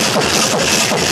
ちょっとちょっと。